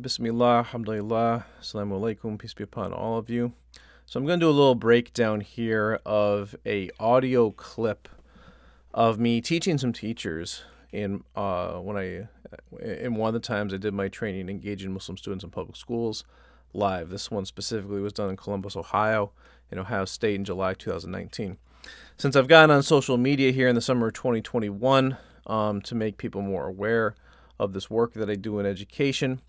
Bismillah, alhamdulillah, assalamu alaikum, peace be upon all of you. So I'm going to do a little breakdown here of a audio clip of me teaching some teachers in uh, when I in one of the times I did my training engaging Muslim students in public schools live. This one specifically was done in Columbus, Ohio, in Ohio State in July 2019. Since I've gotten on social media here in the summer of 2021 um, to make people more aware of this work that I do in education,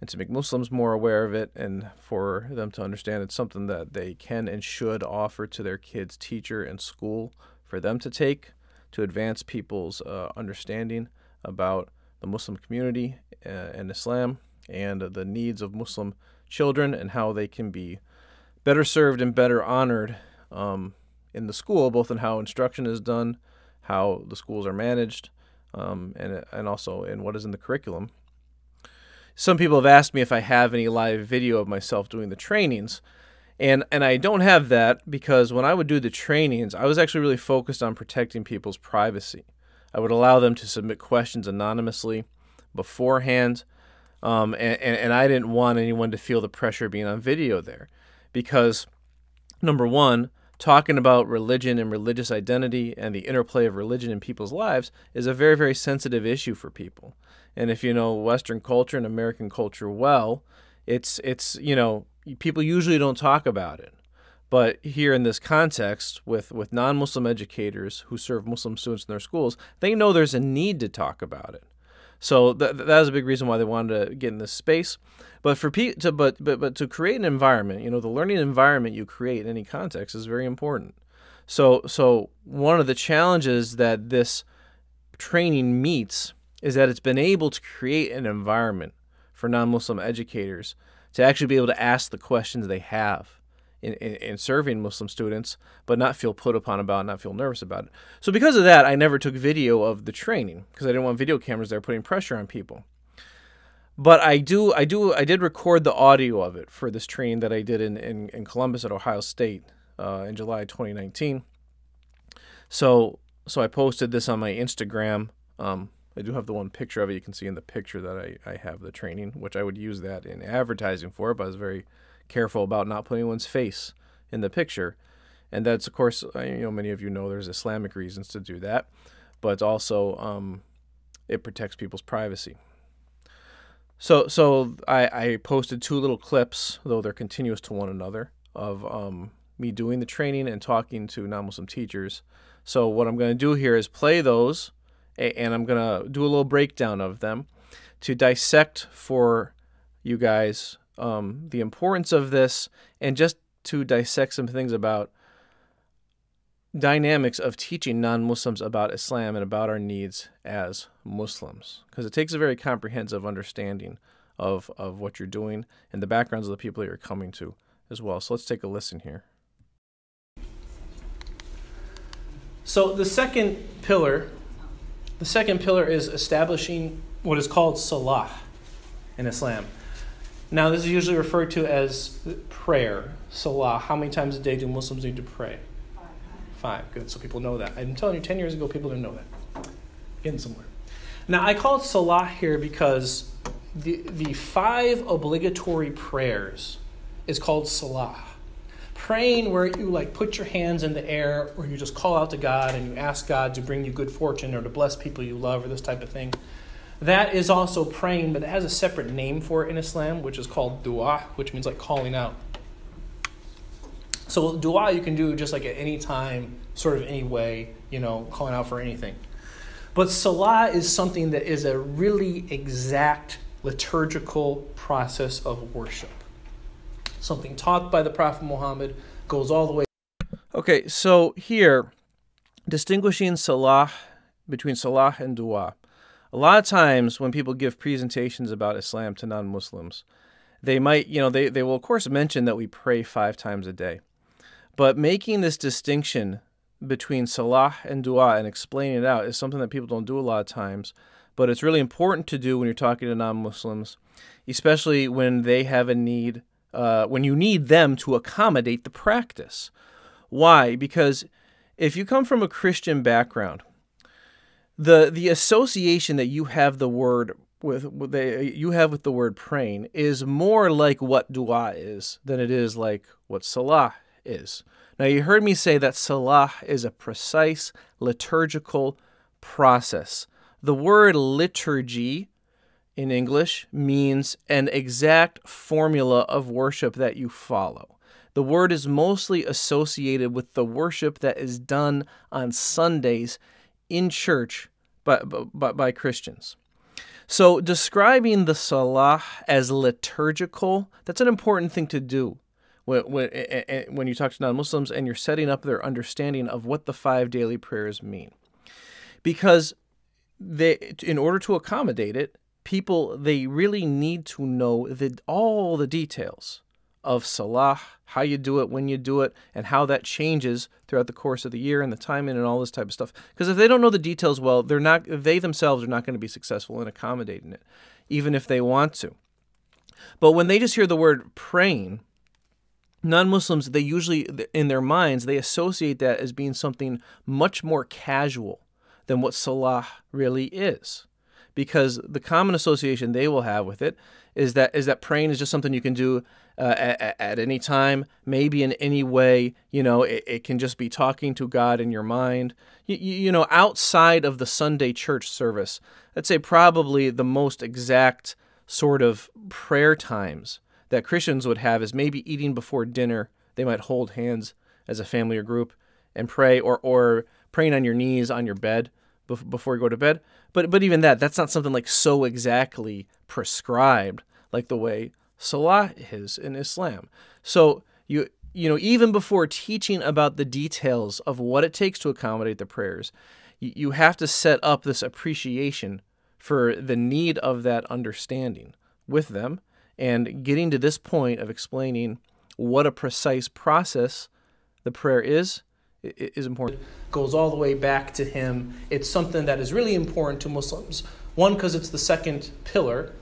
and to make Muslims more aware of it and for them to understand it's something that they can and should offer to their kids' teacher and school for them to take to advance people's uh, understanding about the Muslim community uh, and Islam and the needs of Muslim children and how they can be better served and better honored um, in the school, both in how instruction is done, how the schools are managed, um, and, and also in what is in the curriculum some people have asked me if I have any live video of myself doing the trainings. And and I don't have that because when I would do the trainings, I was actually really focused on protecting people's privacy. I would allow them to submit questions anonymously beforehand. Um, and, and, and I didn't want anyone to feel the pressure being on video there. Because, number one, talking about religion and religious identity and the interplay of religion in people's lives is a very, very sensitive issue for people. And if you know Western culture and American culture well, it's it's you know people usually don't talk about it. But here in this context, with, with non Muslim educators who serve Muslim students in their schools, they know there's a need to talk about it. So that that is a big reason why they wanted to get in this space. But for pe- to but, but but to create an environment, you know, the learning environment you create in any context is very important. So so one of the challenges that this training meets is that it's been able to create an environment for non-Muslim educators to actually be able to ask the questions they have in, in, in, serving Muslim students, but not feel put upon about, not feel nervous about it. So because of that, I never took video of the training because I didn't want video cameras there putting pressure on people. But I do, I do, I did record the audio of it for this training that I did in, in, in Columbus at Ohio State uh, in July 2019. So, so I posted this on my Instagram. Um, I do have the one picture of it. You can see in the picture that I, I have the training, which I would use that in advertising for, but I was very careful about not putting one's face in the picture. And that's, of course, you know, many of you know there's Islamic reasons to do that, but also um, it protects people's privacy. So, so I, I posted two little clips, though they're continuous to one another, of um, me doing the training and talking to non-Muslim teachers. So what I'm going to do here is play those and I'm going to do a little breakdown of them to dissect for you guys um, the importance of this and just to dissect some things about dynamics of teaching non-Muslims about Islam and about our needs as Muslims because it takes a very comprehensive understanding of, of what you're doing and the backgrounds of the people that you're coming to as well. So let's take a listen here. So the second pillar the second pillar is establishing what is called salah in Islam. Now, this is usually referred to as prayer, salah. How many times a day do Muslims need to pray? Five. Good. So people know that. I'm telling you, 10 years ago, people didn't know that. Getting somewhere. Now, I call it salah here because the, the five obligatory prayers is called salah praying where you like put your hands in the air or you just call out to God and you ask God to bring you good fortune or to bless people you love or this type of thing. That is also praying, but it has a separate name for it in Islam, which is called dua, which means like calling out. So dua you can do just like at any time, sort of any way, you know, calling out for anything. But salah is something that is a really exact liturgical process of worship something taught by the Prophet Muhammad, goes all the way. Okay, so here, distinguishing salah between salah and dua. A lot of times when people give presentations about Islam to non Muslims, they might, you know, they, they will, of course, mention that we pray five times a day. But making this distinction between salah and dua and explaining it out is something that people don't do a lot of times. But it's really important to do when you're talking to non Muslims, especially when they have a need uh, when you need them to accommodate the practice. Why? Because if you come from a Christian background, the the association that you have the word with, they you have with the word praying is more like what dua is than it is like what salah is. Now you heard me say that salah is a precise liturgical process. The word liturgy in English means an exact formula of worship that you follow. The word is mostly associated with the worship that is done on Sundays in church by, by, by Christians. So, describing the Salah as liturgical, that's an important thing to do when, when, when you talk to non Muslims and you're setting up their understanding of what the five daily prayers mean. Because they, in order to accommodate it, people they really need to know the, all the details of salah, how you do it, when you do it, and how that changes throughout the course of the year and the timing and all this type of stuff. Because if they don't know the details well, they're not they themselves are not going to be successful in accommodating it, even if they want to. But when they just hear the word praying, non-Muslims they usually in their minds they associate that as being something much more casual than what salah really is because the common association they will have with it is that is that praying is just something you can do uh, at, any time, maybe in any way. You know, it, it, can just be talking to God in your mind. You, you know, outside of the Sunday church service, I'd say probably the most exact sort of prayer times that Christians would have is maybe eating before dinner. They might hold hands as a family or group and pray, or or praying on your knees on your bed before you go to bed. But but even that, that's not something like so exactly prescribed like the way Salah is in Islam. So you you know even before teaching about the details of what it takes to accommodate the prayers, you, have to set up this appreciation for the need of that understanding with them and getting to this point of explaining what a precise process the prayer is is important. Goes all the way back to him. It's something that is really important to Muslims. One, because it's the second pillar,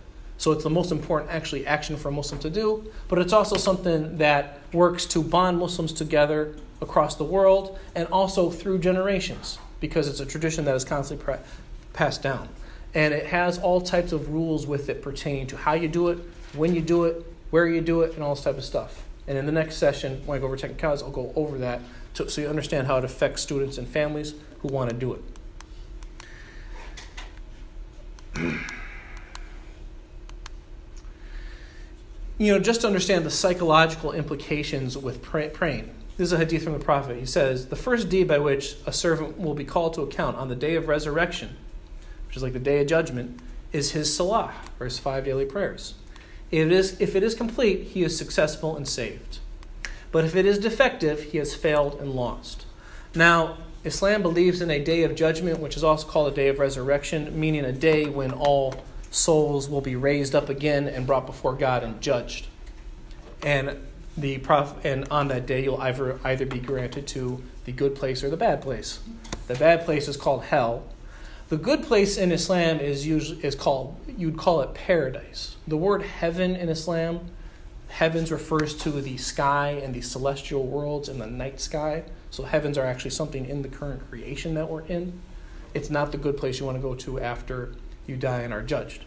so it's the most important actually action for a Muslim to do, but it's also something that works to bond Muslims together across the world and also through generations because it's a tradition that is constantly pre- passed down. And it has all types of rules with it pertaining to how you do it, when you do it, where you do it, and all this type of stuff. And in the next session, when I go over technicalities, I'll go over that to, so you understand how it affects students and families who want to do it. you know, just to understand the psychological implications with pray- praying. This is a hadith from the Prophet. He says, The first deed by which a servant will be called to account on the day of resurrection, which is like the day of judgment, is his salah, or his five daily prayers. If it is, if it is complete, he is successful and saved. But if it is defective, he has failed and lost. Now, Islam believes in a day of judgment, which is also called a day of resurrection, meaning a day when all souls will be raised up again and brought before God and judged. And the prof- and on that day you'll either either be granted to the good place or the bad place. The bad place is called hell. The good place in Islam is usually is called you'd call it paradise. The word heaven in Islam Heavens refers to the sky and the celestial worlds and the night sky. So heavens are actually something in the current creation that we're in. It's not the good place you want to go to after you die and are judged.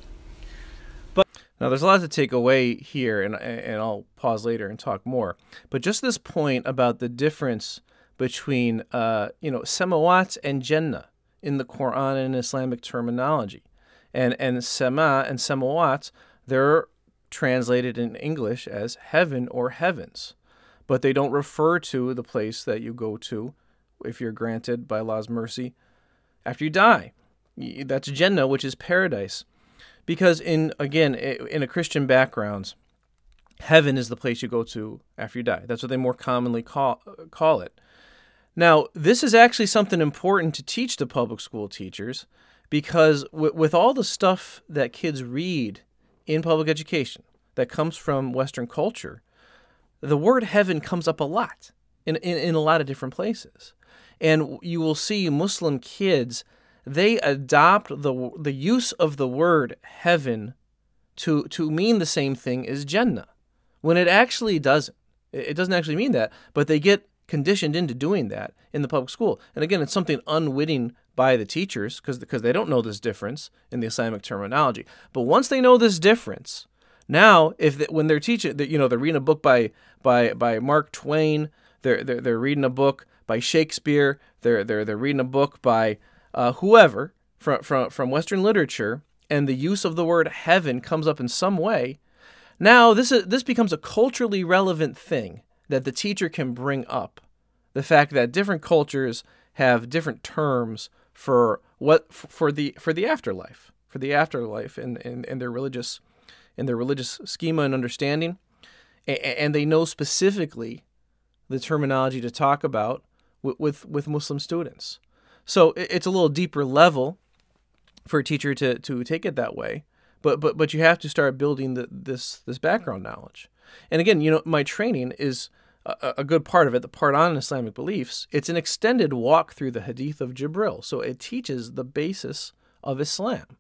But now there's a lot to take away here, and and I'll pause later and talk more. But just this point about the difference between uh, you know samawat and Jannah in the Quran and Islamic terminology, and and sama and samawat, they're translated in English as heaven or heavens, but they don't refer to the place that you go to if you're granted by Allah's mercy after you die. That's Jannah, which is paradise. Because in again, in a Christian background, heaven is the place you go to after you die. That's what they more commonly call call it. Now, this is actually something important to teach to public school teachers because with all the stuff that kids read in public education that comes from Western culture, the word heaven comes up a lot in, in, in a lot of different places. And you will see Muslim kids, they adopt the, the use of the word heaven to, to mean the same thing as Jannah, when it actually doesn't. It doesn't actually mean that, but they get conditioned into doing that in the public school. And again, it's something unwitting by the teachers because because they don't know this difference in the Islamic terminology. But once they know this difference, now if they, when they're teaching, you know, they're reading a book by by by Mark Twain, they're they're, they're reading a book by Shakespeare, they're they're they're reading a book by uh, whoever from from from Western literature, and the use of the word heaven comes up in some way. Now this is this becomes a culturally relevant thing that the teacher can bring up. The fact that different cultures have different terms for what for the for the afterlife, for the afterlife in, in, in their religious in their religious schema and understanding. And they know specifically the terminology to talk about with, with, with Muslim students. So it's a little deeper level for a teacher to, to take it that way. But, but, but you have to start building the, this, this background knowledge. And again, you know, my training is a, a good part of it, the part on Islamic beliefs. It's an extended walk through the Hadith of Jibril. So it teaches the basis of Islam.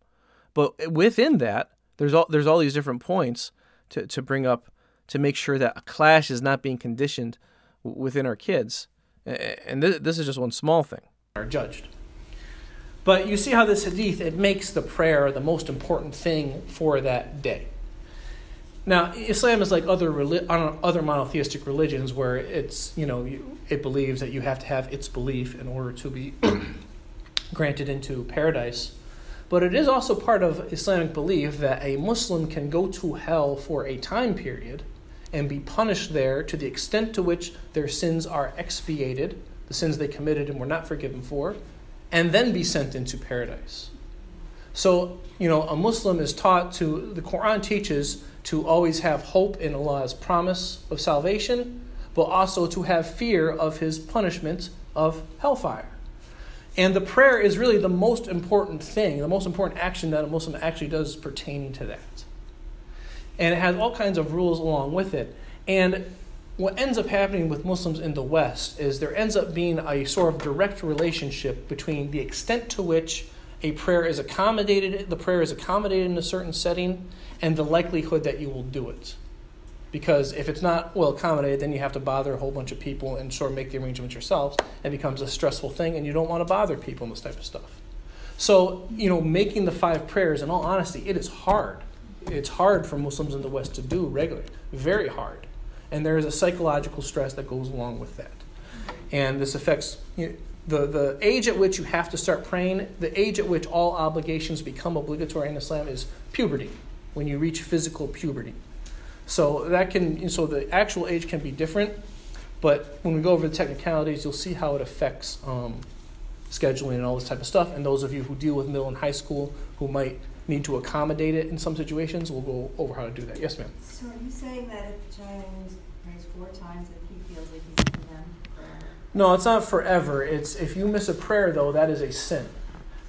But within that, there's all there's all these different points to, to bring up to make sure that a clash is not being conditioned within our kids. And this, this is just one small thing. Are judged. But you see how this hadith it makes the prayer the most important thing for that day. Now, Islam is like other other monotheistic religions, where it's you know it believes that you have to have its belief in order to be granted into paradise. But it is also part of Islamic belief that a Muslim can go to hell for a time period and be punished there to the extent to which their sins are expiated, the sins they committed and were not forgiven for, and then be sent into paradise. So, you know, a Muslim is taught to, the Quran teaches to always have hope in Allah's promise of salvation, but also to have fear of his punishment of hellfire. And the prayer is really the most important thing, the most important action that a Muslim actually does pertaining to that. And it has all kinds of rules along with it. And what ends up happening with Muslims in the West is there ends up being a sort of direct relationship between the extent to which a prayer is accommodated, the prayer is accommodated in a certain setting, and the likelihood that you will do it because if it's not well accommodated, then you have to bother a whole bunch of people and sort of make the arrangements yourselves. It becomes a stressful thing, and you don't want to bother people and this type of stuff. So, you know, making the five prayers, in all honesty, it is hard. It's hard for Muslims in the West to do regularly, very hard. And there is a psychological stress that goes along with that. And this affects you know, the, the age at which you have to start praying, the age at which all obligations become obligatory in Islam is puberty, when you reach physical puberty. So that can so the actual age can be different, but when we go over the technicalities, you'll see how it affects um, scheduling and all this type of stuff. And those of you who deal with middle and high school who might need to accommodate it in some situations, we'll go over how to do that. Yes, ma'am. So are you saying that if the child prays four times, that he feels like he's condemned? No, it's not forever. It's if you miss a prayer though, that is a sin.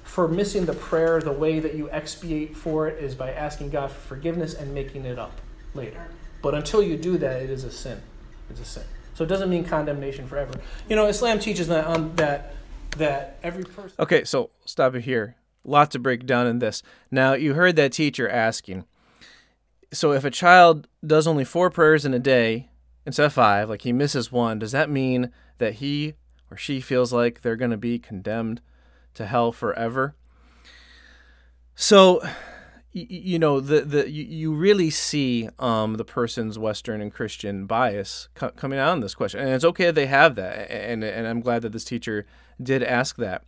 For missing the prayer, the way that you expiate for it is by asking God for forgiveness and making it up later. But until you do that, it is a sin. It's a sin. So it doesn't mean condemnation forever. You know, Islam teaches that um, that that every person. Okay, so stop it here. Lot to break down in this. Now you heard that teacher asking. So if a child does only four prayers in a day instead of five, like he misses one, does that mean that he or she feels like they're going to be condemned to hell forever? So you know the the you really see um, the person's Western and Christian bias co- coming out in this question, and it's okay they have that, and and I'm glad that this teacher did ask that.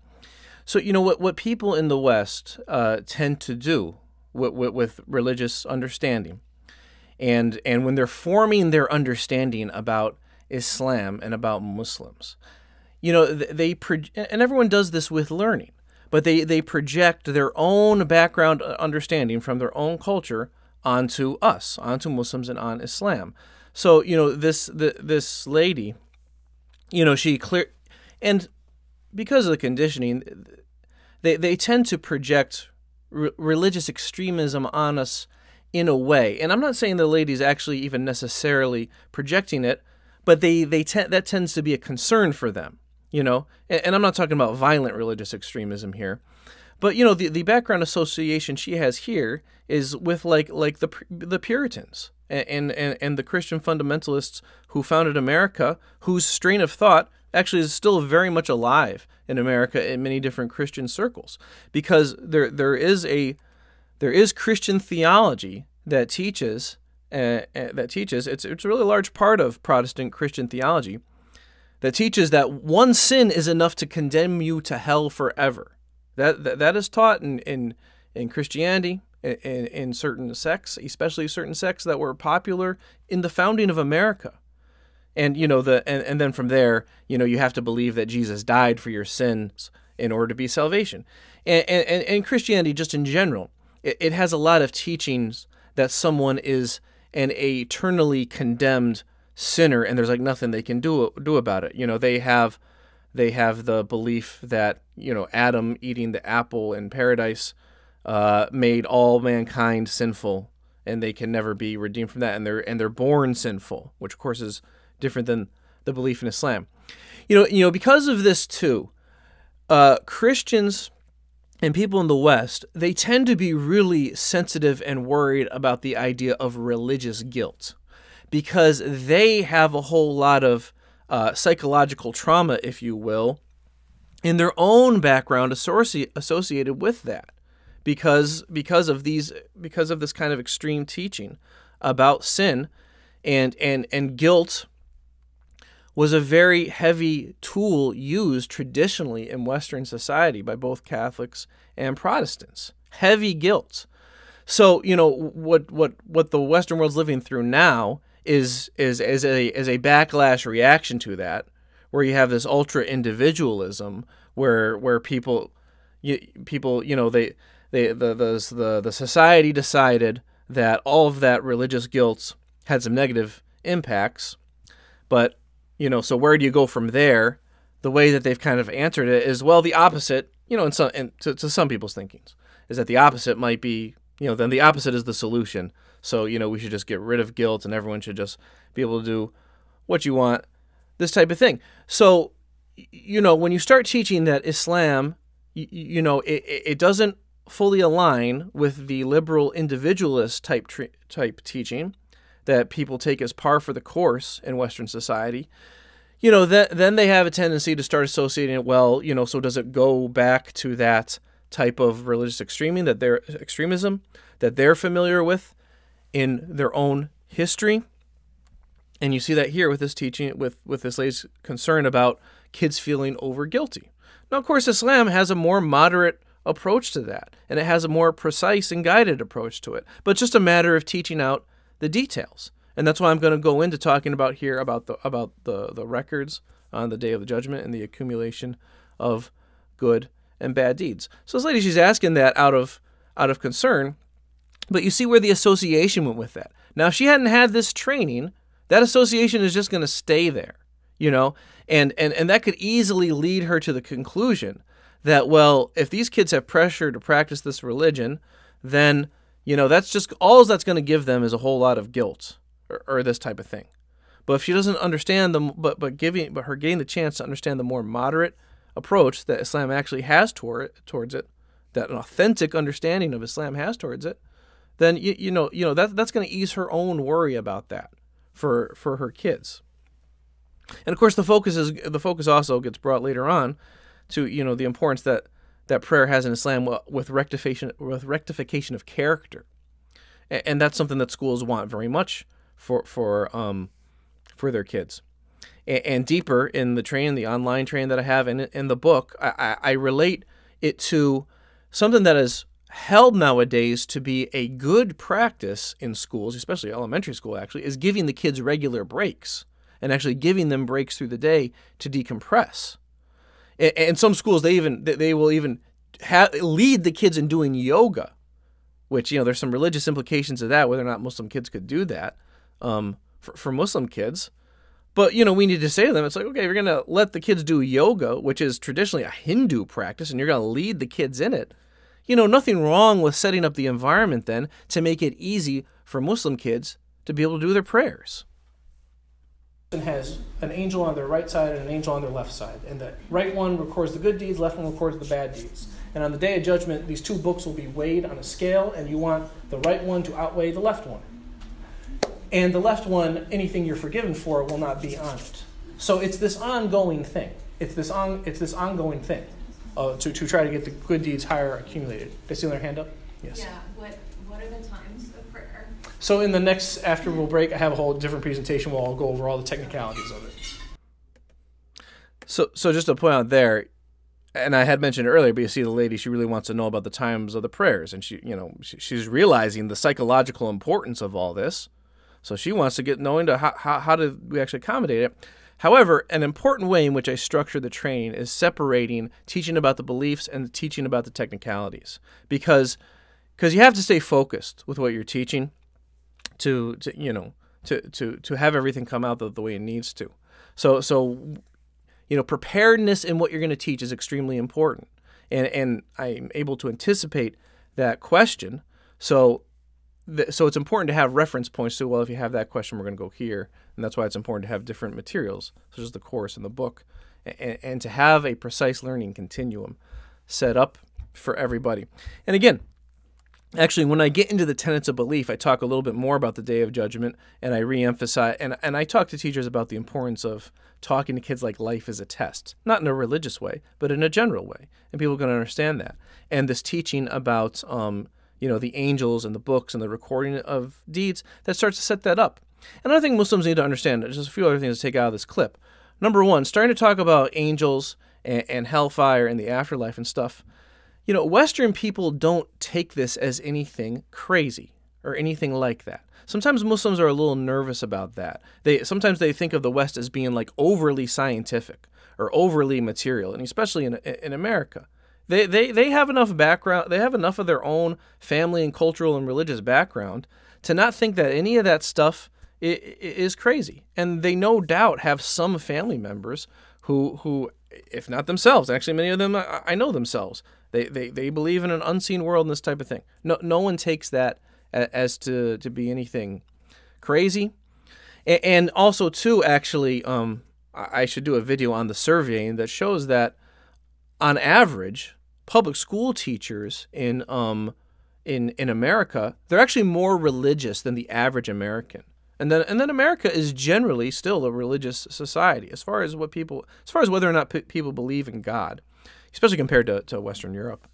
So you know what what people in the West uh, tend to do with, with, with religious understanding, and and when they're forming their understanding about Islam and about Muslims, you know they, they and everyone does this with learning but they, they project their own background uh, understanding from their own culture onto us, onto Muslims and on Islam. So, you know, this the, this lady, you know, she clear and because of the conditioning, they, they tend to project re- religious extremism on us in a way. And I'm not saying the lady's actually even necessarily projecting it, but they, they te- that tends to be a concern for them you know and, and, i'm not talking about violent religious extremism here but you know the, the background association she has here is with like like the the puritans and, and and the christian fundamentalists who founded america whose strain of thought actually is still very much alive in America in many different Christian circles because there there is a there is Christian theology that teaches uh, uh, that teaches it's it's a really large part of Protestant Christian theology that teaches that one sin is enough to condemn you to hell forever. That that, that is taught in in, in Christianity in, in certain sects, especially certain sects that were popular in the founding of America. And you know the and, and then from there, you know, you have to believe that Jesus died for your sins in order to be salvation. And and, and Christianity just in general, it, it has a lot of teachings that someone is an eternally condemned sinner and there's like nothing they can do do about it. You know, they have they have the belief that, you know, Adam eating the apple in paradise uh, made all mankind sinful and they can never be redeemed from that and they're and they're born sinful, which of course is different than the belief in Islam. You know, you know, because of this too, uh, Christians and people in the West, they tend to be really sensitive and worried about the idea of religious guilt because they have a whole lot of uh, psychological trauma, if you will, in their own background associ- associated with that because because of these because of this kind of extreme teaching about sin and and and guilt was a very heavy tool used traditionally in Western society by both Catholics and Protestants. Heavy guilt. So you know what what what the Western world's living through now is is is a is a backlash reaction to that, where you have this ultra individualism where where people you, people you know they they the the the, the society decided that all of that religious guilt had some negative impacts, but you know, so where do you go from there? The way that they've kind of answered it is well, the opposite. You know, in some in, to, to some people's thinkings is that the opposite might be. You know, then the opposite is the solution. So you know, we should just get rid of guilt, and everyone should just be able to do what you want. This type of thing. So, you know, when you start teaching that Islam, you, you know, it, it doesn't fully align with the liberal individualist type type teaching that people take as par for the course in Western society, you know, th- then they have a tendency to start associating it. Well, you know, so does it go back to that type of religious extremism that they're extremism that they're familiar with in their own history? And you see that here with this teaching, with with this lady's concern about kids feeling over guilty. Now, of course, Islam has a more moderate approach to that, and it has a more precise and guided approach to it. But just a matter of teaching out the details. And that's why I'm going to go into talking about here about the about the the records on the day of the judgment and the accumulation of good and bad deeds. So this lady she's asking that out of out of concern, but you see where the association went with that. Now if she hadn't had this training, that association is just going to stay there, you know? And and and that could easily lead her to the conclusion that well, if these kids have pressure to practice this religion, then you know, that's just all that's going to give them is a whole lot of guilt or, or, this type of thing. But if she doesn't understand them, but but giving but her getting the chance to understand the more moderate approach that Islam actually has toward towards it, that an authentic understanding of Islam has towards it, then you, you know you know that that's going to ease her own worry about that for for her kids. And of course, the focus is the focus also gets brought later on to you know the importance that that prayer has in Islam with rectification with rectification of character, and that's something that schools want very much for for um, for their kids. And, deeper in the train, the online train that I have in in the book, I, I relate it to something that is held nowadays to be a good practice in schools, especially elementary school. Actually, is giving the kids regular breaks and actually giving them breaks through the day to decompress and some schools they even they will even ha- lead the kids in doing yoga, which you know there's some religious implications of that whether or not Muslim kids could do that um, for for Muslim kids. But you know we need to say to them, it's like okay, you're gonna let the kids do yoga, which is traditionally a Hindu practice, and you're gonna lead the kids in it. You know nothing wrong with setting up the environment then to make it easy for Muslim kids to be able to do their prayers has an angel on their right side and an angel on their left side. And the right one records the good deeds, left one records the bad deeds. And on the day of judgment, these two books will be weighed on a scale, and you want the right one to outweigh the left one. And the left one, anything you're forgiven for, will not be on it. So it's this ongoing thing. It's this on. It's this ongoing thing, uh, to to try to get the good deeds higher accumulated. They see their hand up. Yes. Yeah, what, what are the times? So in the next after we'll break, I have a whole different presentation where I'll go over all the technicalities of it. So, so just to point out there, and I had mentioned earlier, but you see the lady, she really wants to know about the times of the prayers, and she, you know, she, she's realizing the psychological importance of all this. So she wants to get knowing to how, how, how do we actually accommodate it. However, an important way in which I structure the training is separating teaching about the beliefs and teaching about the technicalities, because because you have to stay focused with what you're teaching to, to you know to, to to have everything come out the, the way it needs to. So so you know preparedness in what you're going to teach is extremely important, and and I'm able to anticipate that question. So so it's important to have reference points to well if you have that question we're going to go here and that's why it's important to have different materials such as the course and the book and, and to have a precise learning continuum set up for everybody and again actually when i get into the tenets of belief i talk a little bit more about the day of judgment and i re-emphasize and, and i talk to teachers about the importance of talking to kids like life is a test not in a religious way but in a general way and people can understand that. And this teaching about um, you know the angels and the books and the recording of deeds that starts to set that up. Another thing muslims need to understand just a few other things to take out of this clip. Number one starting to talk about angels and, and hellfire and the afterlife and stuff you know, Western people don't take this as anything crazy or anything like that. Sometimes Muslims are a little nervous about that. They sometimes they think of the West as being like overly scientific or overly material, and especially in in America. They, they, they have enough background, they have enough of their own family and cultural and religious background to not think that any of that stuff is crazy. And they no doubt have some family members who, who if not themselves, actually many of them I know themselves, they, they, they believe in an unseen world and this type of thing. No, no one takes that as to, to be anything crazy. And also, too, actually, um, I should do a video on the surveying that shows that on average, public school teachers in um, in in America, they're actually more religious than the average American. And then and then America is generally still a religious society as far as what people as far as whether or not p- people believe in God especially compared to, to Western Europe.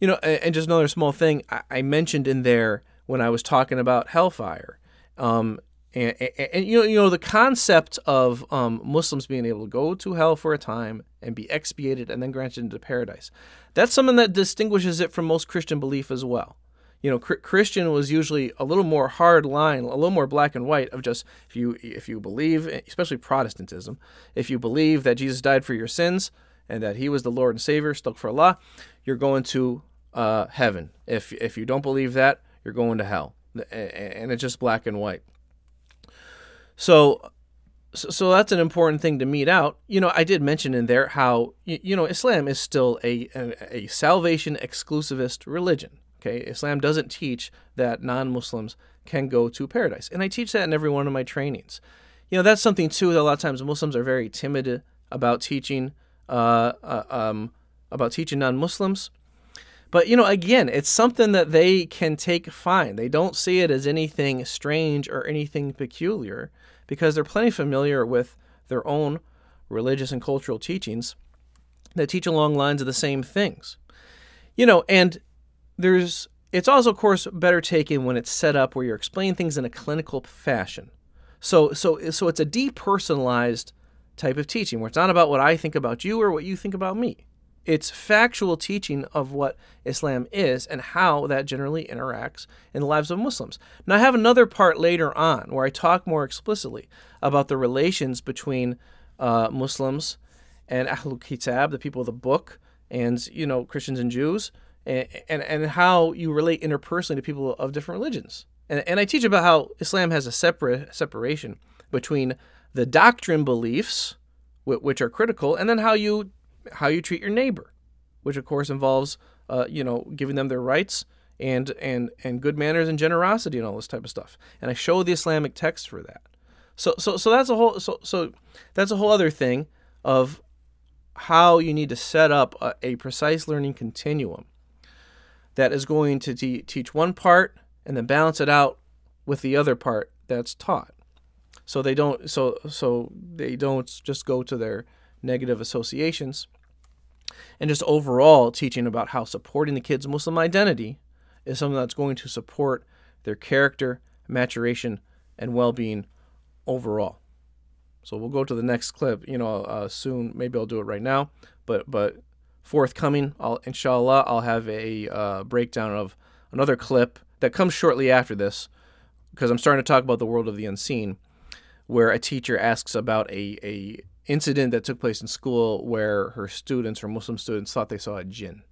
You know, and, just another small thing I, I, mentioned in there when I was talking about hellfire. Um, and, and, and, you know, you know the concept of um, Muslims being able to go to hell for a time and be expiated and then granted into paradise. That's something that distinguishes it from most Christian belief as well. You know, cr- Christian was usually a little more hard line, a little more black and white of just if you if you believe, especially Protestantism, if you believe that Jesus died for your sins, and that He was the Lord and Savior, astaghfirullah, you're going to uh, heaven. If if you don't believe that, you're going to hell, and it's just black and white. So, so that's an important thing to meet out. You know, I did mention in there how you know Islam is still a a, a salvation exclusivist religion. Okay, Islam doesn't teach that non-Muslims can go to paradise, and I teach that in every one of my trainings. You know, that's something too that a lot of times Muslims are very timid about teaching uh, uh, um, about teaching non-Muslims. But you know, again, it's something that they can take fine. They don't see it as anything strange or anything peculiar because they're plenty familiar with their own religious and cultural teachings that teach along lines of the same things. You know, and there's it's also of course better taken when it's set up where you're explaining things in a clinical fashion. So so so it's a depersonalized type of teaching where it's not about what I think about you or what you think about me. It's factual teaching of what Islam is and how that generally interacts in the lives of Muslims. Now, I have another part later on where I talk more explicitly about the relations between uh, Muslims and Ahlul Kitab, the people of the book, and you know Christians and Jews, and, and, and how you relate interpersonally to people of different religions. And, and I teach about how Islam has a separate separation between the doctrine beliefs, which are critical, and then how you how you treat your neighbor, which of course involves uh, you know giving them their rights and and and good manners and generosity and all this type of stuff. And I show the Islamic text for that. So so so that's a whole so so that's a whole other thing of how you need to set up a, a precise learning continuum that is going to te- teach one part and then balance it out with the other part that's taught. So they don't so so they don't just go to their negative associations and just overall teaching about how supporting the kids muslim identity is something that's going to support their character maturation and well-being overall. So we'll go to the next clip you know uh, soon maybe i'll do it right now but but forthcoming i'll inshallah i'll have a uh, breakdown of another clip that comes shortly after this because i'm starting to talk about the world of the unseen where a teacher asks about a, a incident that took place in school where her students, her Muslim students, thought they saw a jinn.